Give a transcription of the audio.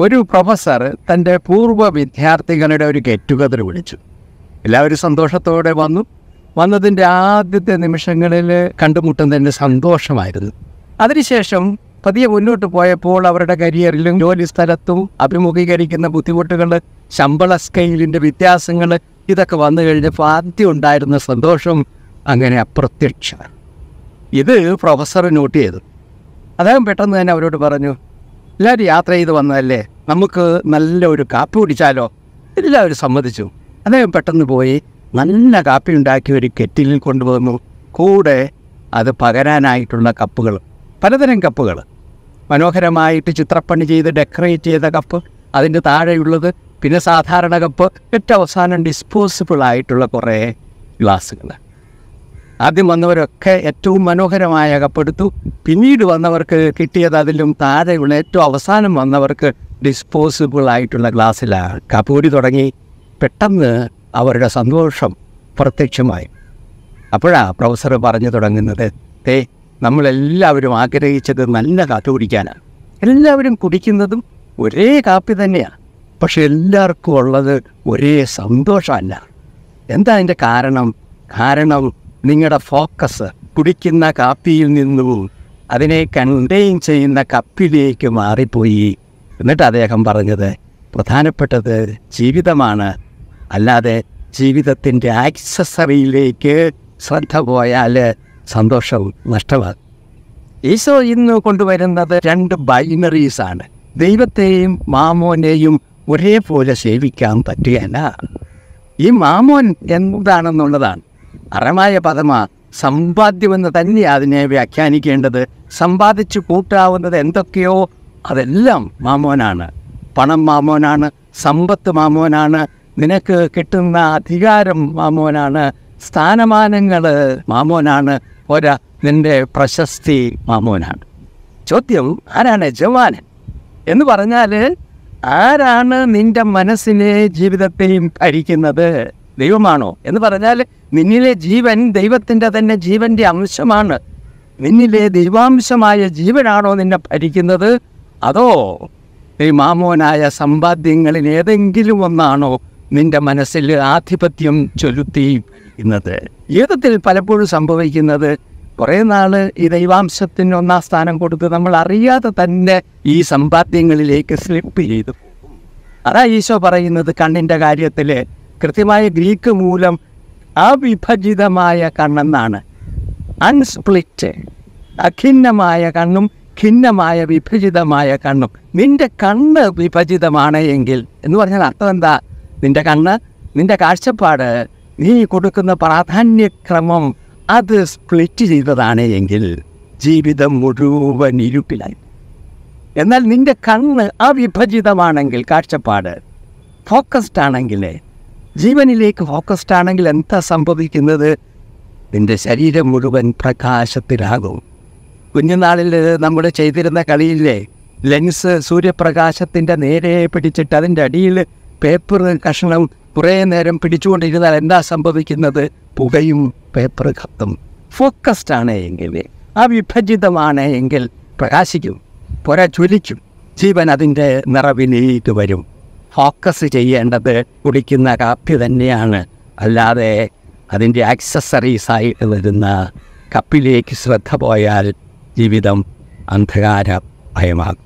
ഒരു പ്രൊഫസർ തന്റെ പൂർവ വിദ്യാർത്ഥികളുടെ ഒരു ഗെറ്റ് ടുഗദർ വിളിച്ചു. എല്ലാവരും സന്തോഷത്തോടെ വന്നു. വന്നതിന്റെ ആദ്യത്തെ നിമിഷങ്ങളിൽ കണ്ടുമുട്ടുന്നതിന്റെ സന്തോഷമായിരുന്നു. അതിനുശേഷം പതിയെ മുന്നോട്ട് പോയപ്പോൾ അവരുടെ കരിയറിലും ജോലി സ്ഥലത്തും അഭിമുഖീകരിക്കുന്ന ബുദ്ധിമുട്ടുകൾ ശമ്പള സ്കെയിലിന്റെ വ്യത്യാസങ്ങൾ ഇതൊക്കെ വന്നു കഴിഞ്ഞപ്പോൾ ആദ്യം ഉണ്ടായിരുന്ന സന്തോഷം അങ്ങനെ അപ്രത്യക്ഷ ഇത് പ്രൊഫസർ നോട്ട് ചെയ്തു. അദ്ദേഹം പെട്ടെന്ന് തന്നെ അവരോട് പറഞ്ഞു എല്ലാവരും യാത്ര ചെയ്ത് വന്നതല്ലേ? നമുക്ക് നല്ല ഒരു കാപ്പി കുടിച്ചാലോ? എല്ലാവരും സമ്മതിച്ചു. അദ്ദേഹം പെട്ടെന്ന് പോയി നല്ല കാപ്പി ഉണ്ടാക്കി ഒരു കെറ്റിലിൽ കൊണ്ടുവന്നു. കൂടെ അത് പകരാനായിട്ടുള്ള കപ്പുകൾ. പലതരം കപ്പുകൾ. മനോഹരമായിട്ട് ചിത്രപ്പണി ചെയ്ത് ഡെക്കറേറ്റ് ചെയ്ത കപ്പ് അതിന്റെ താഴെയുള്ളത് പിന്നെ സാധാരണ കപ്പ് ഏറ്റവും അവസാനം ഡിസ്പോസിബിൾ ആയിട്ടുള്ള കുറേ ഗ്ലാസ്സുകൾ. ആദ്യം വന്നവരൊക്കെ ഏറ്റവും മനോഹരമായ കപ്പെടുത്തു പിന്നീട് വന്നവർക്ക് കിട്ടിയത് അതിലും താഴെയുള്ള ഏറ്റവും അവസാനം വന്നവർക്ക് ഡിസ്പോസിബിൾ ആയിട്ടുള്ള ഗ്ലാസ്സിലാണ്. കപൂരി തുടങ്ങി. പെട്ടെന്ന് അവരുടെ സന്തോഷം പ്രത്യക്ഷമായി. അപ്പോഴാണ് പ്രൊഫസർ പറഞ്ഞു തുടങ്ങുന്നത് തേ നമ്മളെല്ലാവരും ആഗ്രഹിച്ചത് നല്ല കാപ്പി കുടിക്കാനാണ് എല്ലാവരും കുടിക്കുന്നതും ഒരേ കാപ്പി തന്നെയാണ് പക്ഷെ എല്ലാവർക്കും ഉള്ളത് ഒരേ സന്തോഷമല്ല എന്താ അതിന്റെ കാരണം? കാരണം നിങ്ങളുടെ ഫോക്കസ് കുടിക്കുന്ന കാപ്പിയിൽ നിന്നും അതിനെ കണ്ടെയ്ൻ ചെയ്യുന്ന കപ്പിലേക്ക് മാറിപ്പോയി. എന്നിട്ട് അദ്ദേഹം പറഞ്ഞത് പ്രധാനപ്പെട്ടത് ജീവിതമാണ്. അല്ലാതെ ജീവിതത്തിന്റെ ആക്സസറിയിലേക്ക് ശ്രദ്ധ പോയാൽ സന്തോഷം നഷ്ടമാകും. ഈശോ ഇന്ന് കൊണ്ടുവരുന്നത് രണ്ട് ബൈനറീസാണ് ദൈവത്തെയും മാമോനെയും ഒരേപോലെ സേവിക്കാൻ പറ്റുകയല്ല ഈ മാമോൻ എന്താണെന്നുള്ളതാണ്. അറമായ പദമാ സമ്പാദ്യമെന്ന് തന്നെ അതിനെ വ്യാഖ്യാനിക്കേണ്ടത്. സമ്പാദിച്ചു കൂട്ടാവുന്നത് എന്തൊക്കെയോ അതെല്ലാം മാമോനാണ്. പണം മാമോനാണ് സമ്പത്ത് മാമോനാണ് നിനക്ക് കിട്ടുന്ന അധികാരം മാമോനാണ് സ്ഥാനമാനങ്ങൾ മാമോനാണ് ഒരാ നിന്റെ പ്രശസ്തി മാമോനാണ്. ചോദ്യം ആരാണ് യജമാനൻ എന്ന് പറഞ്ഞാൽ ആരാണ് നിന്റെ മനസ്സിനെ ജീവിതത്തെയും ഭരിക്കുന്നത്? ദൈവമാണോ എന്ന് പറഞ്ഞാൽ നിന്നിലെ ജീവൻ ദൈവത്തിന്റെ തന്നെ ജീവന്റെ അംശമാണ്. നിന്നിലെ ദൈവാംശമായ ജീവനാണോ നിന്നെ ഭരിക്കുന്നത്? അതോ ഈ മാമോനായ സമ്പാദ്യങ്ങളിൽ ഏതെങ്കിലും ഒന്നാണോ നിന്റെ മനസ്സിൽ ആധിപത്യം ചൊലുത്തി ഭരിക്കുന്നത് ജീവിതത്തിൽ പലപ്പോഴും സംഭവിക്കുന്നത് കുറേ നാൾ ഈ ദൈവാംശത്തിന് ഒന്നാം സ്ഥാനം കൊടുത്ത് നമ്മൾ അറിയാതെ തന്നെ ഈ സമ്പാദ്യങ്ങളിലേക്ക് സ്ലിപ്പ് ചെയ്തു അതാ ഈശോ പറയുന്നത് കണ്ണിന്റെ കാര്യത്തിൽ കൃത്യമായ ഗ്രീക്ക് മൂലം അവിഭജിതമായ കണ്ണെന്നാണ്. അൺസ്പ്ലിറ്റ് അഖിന്നമായ കണ്ണും ഖിന്നമായ വിഭജിതമായ കണ്ണും. നിന്റെ കണ്ണ് വിഭജിതമാണ് എങ്കിൽ എന്ന് പറഞ്ഞാൽ അർത്ഥം എന്താ? നിന്റെ കണ്ണ് നിന്റെ കാഴ്ചപ്പാട് നീ കൊടുക്കുന്ന പ്രാധാന്യക്രമം അത് സ്പ്ലിറ്റ് ചെയ്തതാണ് എങ്കിൽ ജീവിതം മുഴുവൻ ഇരുപ്പിലായി എന്നാൽ നിന്റെ കണ്ണ് അവിഭജിതമാണെങ്കിൽ കാഴ്ചപ്പാട് ഫോക്കസ്ഡ് ആണെങ്കിൽ ജീവനിലേക്ക് ഫോക്കസ്ഡ് ആണെങ്കിൽ എന്താ സംഭവിക്കുന്നത്? നിന്റെ ശരീരം മുഴുവൻ പ്രകാശത്തിലാകും. കുഞ്ഞുനാളിൽ നമ്മൾ ചെയ്തിരുന്ന കളിയില്ലേ? ലെൻസ് സൂര്യപ്രകാശത്തിന്റെ നേരെ പിടിച്ചിട്ട് അതിന്റെ അടിയിൽ പേപ്പർ കഷ്ണം കുറേ നേരം പിടിച്ചുകൊണ്ടിരുന്നാൽ എന്താ സംഭവിക്കുന്നത്? പുകയും പേപ്പർ കത്തും. ഫോക്കസ്ഡ് ആണ് എങ്കിൽ അവിഭജിതമാണ് എങ്കിൽ പ്രകാശിക്കും പുര ജ്വലിക്കും. ജീവൻ അതിന്റെ നിറവിലേക്ക് വരും. ഫോക്കസ് ചെയ്യേണ്ടത് കുടിക്കുന്ന കാപ്പി തന്നെയാണ്. അല്ലാതെ അതിന്റെ ആക്സസറീസായിട്ട് വരുന്ന കപ്പിലേക്ക് ശ്രദ്ധ പോയാൽ ജീവിതം അന്ധകാര ഭയമാകും